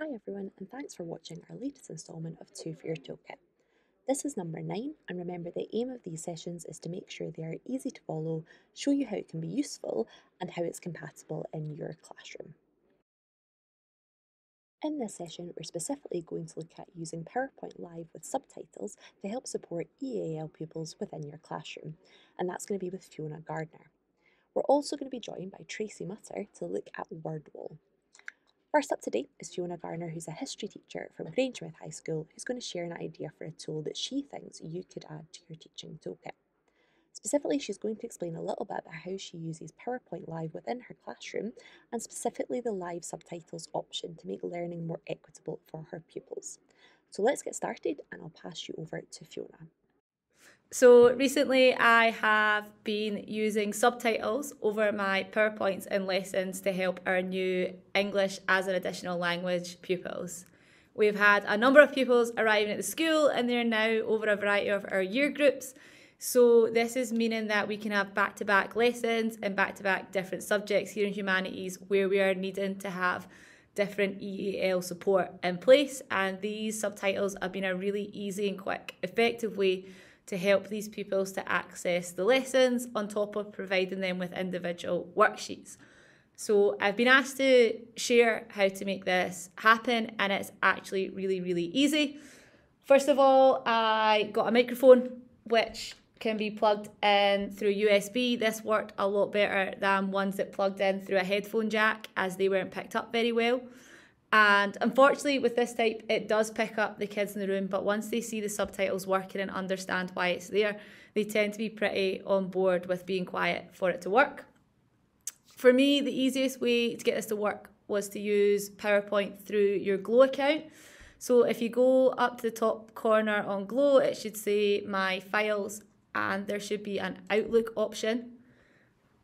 Hi everyone and thanks for watching our latest instalment of 2 for Your Toolkit. This is number 9 and remember the aim of these sessions is to make sure they are easy to follow, show you how it can be useful and how it's compatible in your classroom. In this session, we're specifically going to look at using PowerPoint Live with subtitles to help support EAL pupils within your classroom, and that's going to be with Fiona Gardner. We're also going to be joined by Tracy Mutter to look at WordWall. First up today is Fiona Gardner, who's a history teacher from Grangemouth High School, who's going to share an idea for a tool that she thinks you could add to your teaching toolkit. Specifically, she's going to explain a little bit about how she uses PowerPoint Live within her classroom and specifically the live subtitles option to make learning more equitable for her pupils. So let's get started and I'll pass you over to Fiona. So recently I have been using subtitles over my PowerPoints and lessons to help our new English as an additional language pupils. We've had a number of pupils arriving at the school and they're now over a variety of our year groups. So this is meaning that we can have back-to-back lessons and back-to-back different subjects here in humanities where we are needing to have different EAL support in place and these subtitles have been a really easy and quick effective way to help these pupils to access the lessons on top of providing them with individual worksheets. So I've been asked to share how to make this happen and it's actually really, really easy. First of all, I got a microphone which can be plugged in through USB. This worked a lot better than ones that plugged in through a headphone jack as they weren't picked up very well. And unfortunately, with this type, it does pick up the kids in the room, but once they see the subtitles working and understand why it's there, they tend to be pretty on board with being quiet for it to work. For me, the easiest way to get this to work was to use PowerPoint through your Glow account. So if you go up to the top corner on Glow, it should say My Files, and there should be an Outlook option.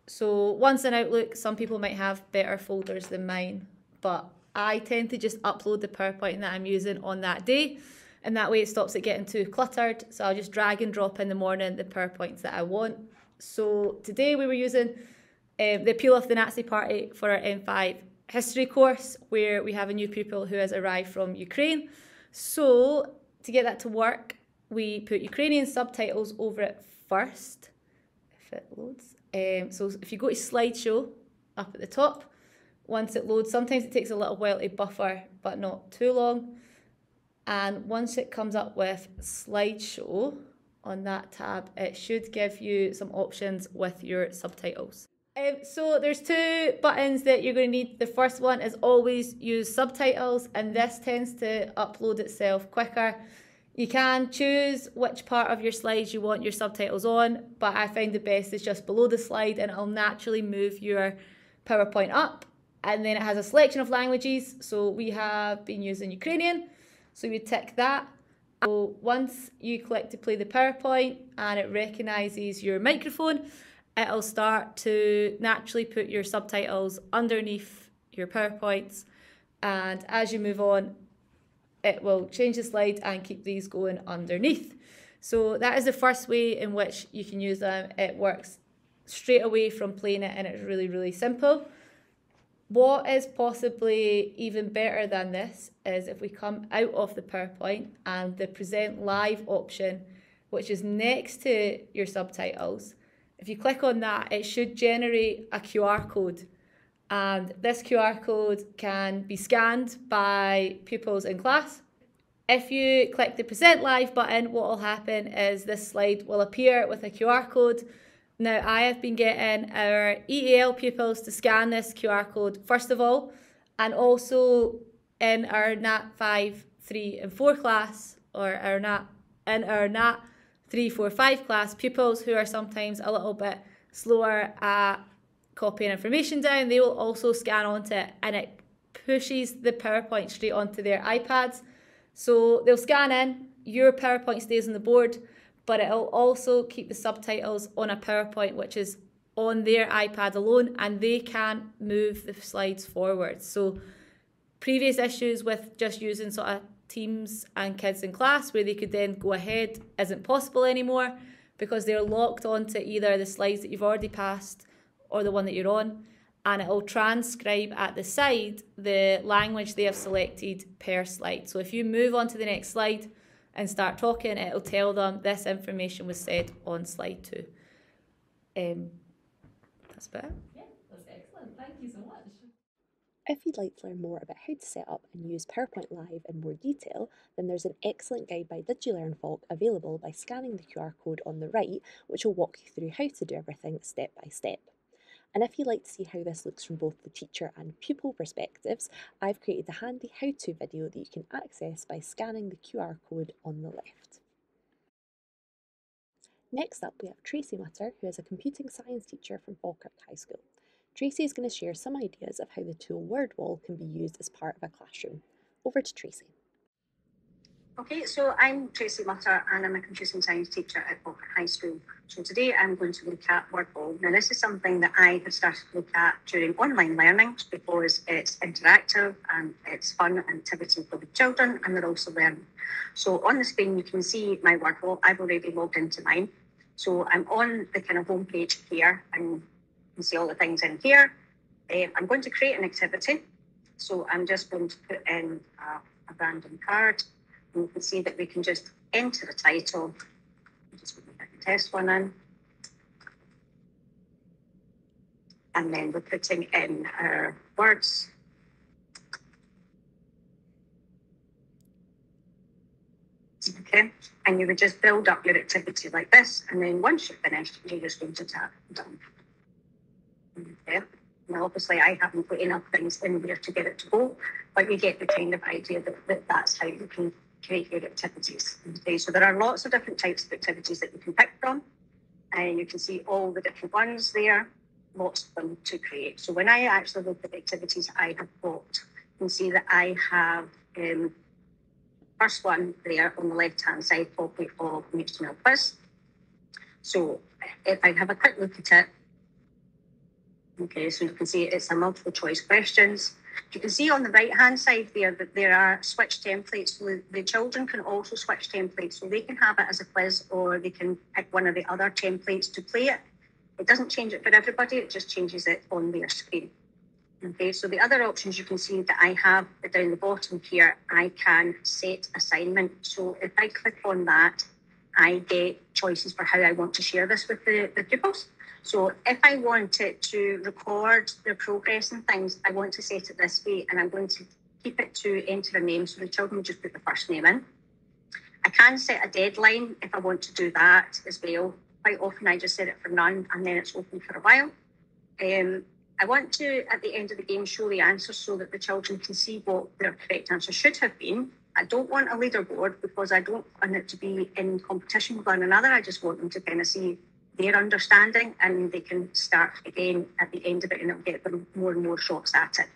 So once in Outlook, some people might have better folders than mine, but I tend to just upload the PowerPoint that I'm using on that day. And that way it stops it getting too cluttered. So I'll just drag and drop in the morning the PowerPoints that I want. So today we were using um, the appeal of the Nazi Party for our N5 history course, where we have a new pupil who has arrived from Ukraine. So to get that to work, we put Ukrainian subtitles over it first, if it loads. Um, so if you go to slideshow up at the top, once it loads. Sometimes it takes a little while to buffer, but not too long. And once it comes up with slideshow on that tab, it should give you some options with your subtitles. Um, so there's two buttons that you're going to need. The first one is always use subtitles and this tends to upload itself quicker. You can choose which part of your slides you want your subtitles on, but I find the best is just below the slide and it'll naturally move your PowerPoint up and then it has a selection of languages. So we have been using Ukrainian. So you tick that. So once you click to play the PowerPoint and it recognizes your microphone, it'll start to naturally put your subtitles underneath your PowerPoints. And as you move on, it will change the slide and keep these going underneath. So that is the first way in which you can use them. It works straight away from playing it and it's really, really simple. What is possibly even better than this is if we come out of the PowerPoint and the present live option, which is next to your subtitles. If you click on that, it should generate a QR code. And this QR code can be scanned by pupils in class. If you click the present live button, what will happen is this slide will appear with a QR code now, I have been getting our EAL pupils to scan this QR code first of all, and also in our NAT 5, 3 and 4 class, or our NAT, in our NAT 3, 4, 5 class, pupils who are sometimes a little bit slower at copying information down, they will also scan onto it and it pushes the PowerPoint straight onto their iPads. So they'll scan in, your PowerPoint stays on the board, but it'll also keep the subtitles on a PowerPoint, which is on their iPad alone, and they can move the slides forward. So previous issues with just using sort of teams and kids in class where they could then go ahead isn't possible anymore because they're locked onto either the slides that you've already passed or the one that you're on. and it will transcribe at the side the language they have selected per slide. So if you move on to the next slide and start talking, it'll tell them this information was said on slide two. Um, that's about it. Yeah, that's excellent. Thank you so much. If you'd like to learn more about how to set up and use PowerPoint Live in more detail, then there's an excellent guide by DigiLearn Falk available by scanning the QR code on the right, which will walk you through how to do everything step by step. And if you'd like to see how this looks from both the teacher and pupil perspectives, I've created a handy how-to video that you can access by scanning the QR code on the left. Next up, we have Tracy Mutter, who is a computing science teacher from Falkirk High School. Tracy is going to share some ideas of how the tool WordWall can be used as part of a classroom. Over to Tracy. Okay, so I'm Tracy Mutter and I'm a computing science teacher at Falkirk High School. So today I'm going to look at WordWall. Now this is something that I have started to look at during online learning because it's interactive and it's fun activity for the children and they're also learning. So on the screen you can see my WordWall. I've already logged into mine. So I'm on the kind of home page here and you can see all the things in here. Um, I'm going to create an activity. So I'm just going to put in a, a random card you can see that we can just enter the title. Just put the test one in. And then we're putting in our words. Okay, and you would just build up your activity like this, and then once you're finished, you're just going to tap done. Okay. Now, obviously, I haven't put enough things in there to get it to go, but you get the kind of idea that, that that's how you can create your activities. Okay, so there are lots of different types of activities that you can pick from, and you can see all the different ones there, lots of them to create. So when I actually look at the activities I have got, you can see that I have um, first one there on the left hand side, copy of an HTML quiz. So if I have a quick look at it, okay, so you can see it's a multiple choice questions. You can see on the right hand side there that there are switch templates. The children can also switch templates. So they can have it as a quiz or they can pick one of the other templates to play it. It doesn't change it for everybody, it just changes it on their screen. Okay, so the other options you can see that I have down the bottom here, I can set assignment. So if I click on that, I get choices for how I want to share this with the, the pupils. So if I wanted to record their progress and things, I want to set it this way and I'm going to keep it to enter a name. So the children just put the first name in. I can set a deadline if I want to do that as well. Quite often I just set it for none and then it's open for a while. Um, I want to, at the end of the game, show the answers so that the children can see what their correct answer should have been. I don't want a leaderboard because I don't want it to be in competition with one another. I just want them to kind of see their understanding and they can start again at the end of it and it'll get them more and more shots at it.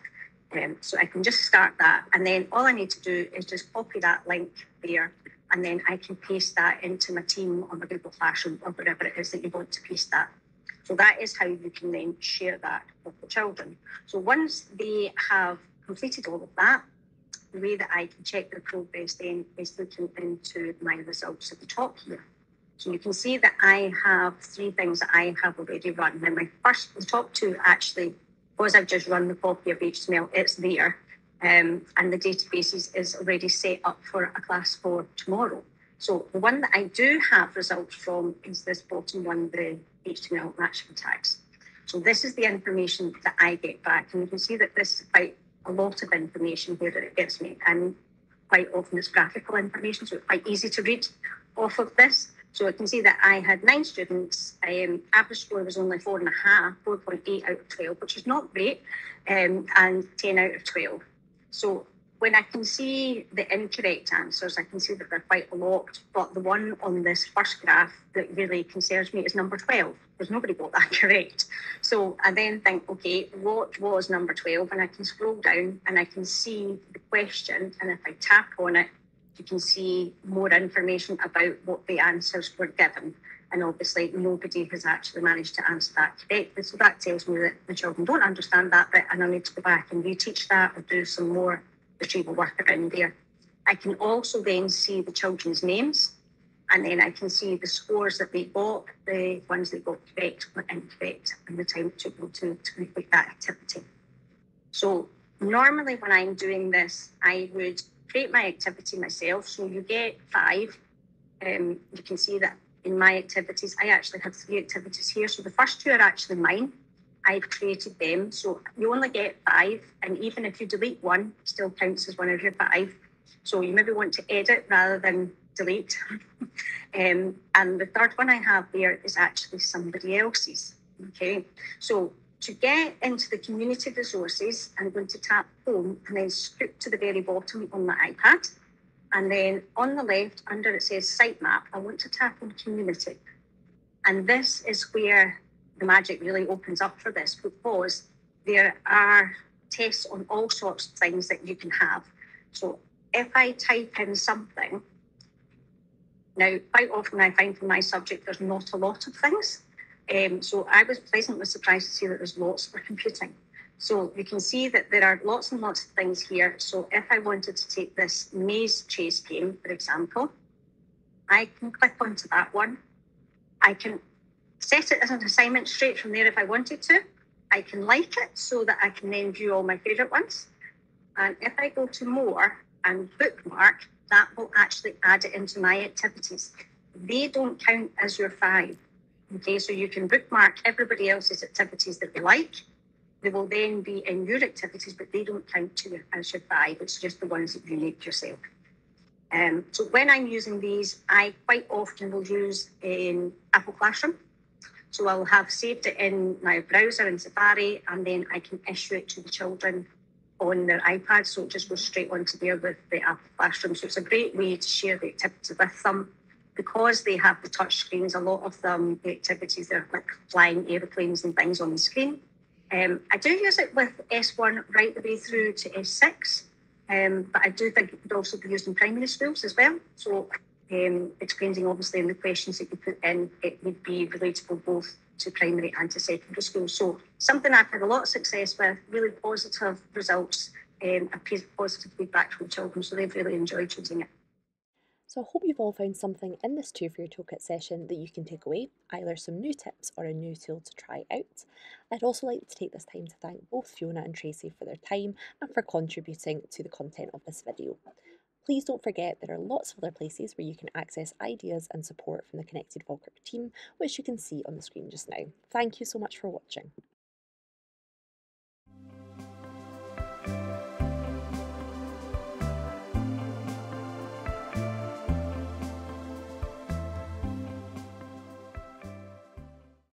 Um, so I can just start that and then all I need to do is just copy that link there and then I can paste that into my team on my Google Classroom or whatever it is that you want to paste that. So that is how you can then share that with the children. So once they have completed all of that, the way that I can check their progress then is looking into my results at the top here. So you can see that I have three things that I have already run. Now my first, the top two actually, because I've just run the copy of HTML, it's there. Um, and the database is, is already set up for a class for tomorrow. So the one that I do have results from is this bottom one, the HTML matching tags. So this is the information that I get back. And you can see that this is quite a lot of information here that it gives me. And quite often it's graphical information, so it's quite easy to read off of this. So I can see that I had nine students. Um, average score was only four and a half, 4.8 out of 12, which is not great, um, and 10 out of 12. So when I can see the incorrect answers, I can see that they're quite lot. But the one on this first graph that really concerns me is number 12, because nobody got that correct. So I then think, okay, what was number 12? And I can scroll down and I can see the question. And if I tap on it, you can see more information about what the answers were given. And obviously, nobody has actually managed to answer that correctly. So that tells me that the children don't understand that bit, and I need to go back and reteach that or do some more retrieval work around there. I can also then see the children's names. And then I can see the scores that they got, the ones they got correct or incorrect, and the time it took them to, to complete that activity. So normally when I'm doing this, I would create my activity myself. So you get five. Um, you can see that in my activities, I actually have three activities here. So the first two are actually mine. I've created them. So you only get five. And even if you delete one, still counts as one of your five. So you maybe want to edit rather than delete. um, and the third one I have there is actually somebody else's. Okay. So to get into the community resources, I'm going to tap home and then scoop to the very bottom on the iPad. And then on the left, under it says sitemap, I want to tap on community. And this is where the magic really opens up for this because there are tests on all sorts of things that you can have. So if I type in something, now quite often I find for my subject there's not a lot of things. Um, so I was pleasantly surprised to see that there's lots for computing. So you can see that there are lots and lots of things here. So if I wanted to take this maze chase game, for example, I can click onto that one. I can set it as an assignment straight from there if I wanted to. I can like it so that I can then view all my favourite ones. And if I go to more and bookmark, that will actually add it into my activities. They don't count as your five. Okay, so you can bookmark everybody else's activities that they like. They will then be in your activities, but they don't count to as your five. It's just the ones that you make yourself. Um, so when I'm using these, I quite often will use in Apple Classroom. So I'll have saved it in my browser in Safari, and then I can issue it to the children on their iPad. So it just goes straight onto there with the Apple Classroom. So it's a great way to share the activity with them because they have the touch screens, a lot of them, the activities, they're like flying aeroplanes and things on the screen. Um, I do use it with S1 right the way through to S6, um, but I do think it could also be used in primary schools as well. So um, explaining obviously in the questions that you put in, it would be relatable both to primary and to secondary school. So something I've had a lot of success with, really positive results um, and positive feedback from children. So they've really enjoyed using it. So I hope you've all found something in this Two for Your Toolkit session that you can take away, either some new tips or a new tool to try out. I'd also like to take this time to thank both Fiona and Tracy for their time and for contributing to the content of this video. Please don't forget there are lots of other places where you can access ideas and support from the Connected Falkirk team, which you can see on the screen just now. Thank you so much for watching.